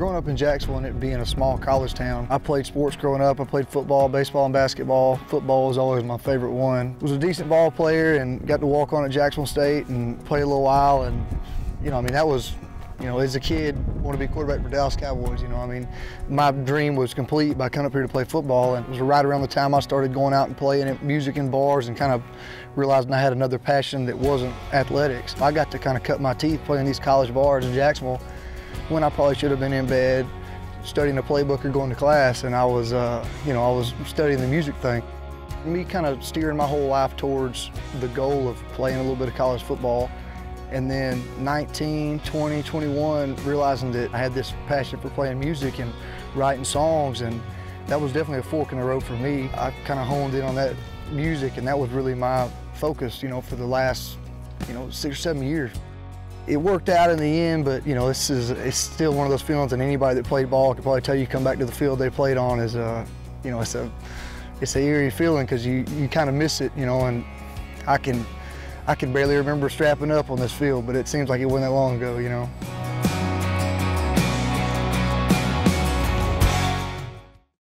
in Jacksonville and it being a small college town. I played sports growing up. I played football, baseball, and basketball. Football was always my favorite one. Was a decent ball player and got to walk on at Jacksonville State and play a little while. And you know, I mean, that was you know, as a kid, want to be quarterback for Dallas Cowboys. You know, I mean, my dream was complete by coming up here to play football, and it was right around the time I started going out and playing at music in bars and kind of realizing I had another passion that wasn't athletics. I got to kind of cut my teeth playing these college bars in Jacksonville when I probably should have been in bed studying a playbook or going to class, and I was, uh, you know, I was studying the music thing. Me kind of steering my whole life towards the goal of playing a little bit of college football and then 19, 20, 21, realizing that I had this passion for playing music and writing songs, and that was definitely a fork in the road for me. I kind of honed in on that music, and that was really my focus, you know, for the last, you know, six or seven years. It worked out in the end, but you know, this is it's still one of those feelings, and anybody that played ball can probably tell you come back to the field they played on is, uh, you know, it's a it's a eerie feeling because you you kind of miss it, you know, and I can I can barely remember strapping up on this field, but it seems like it wasn't that long ago, you know.